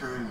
time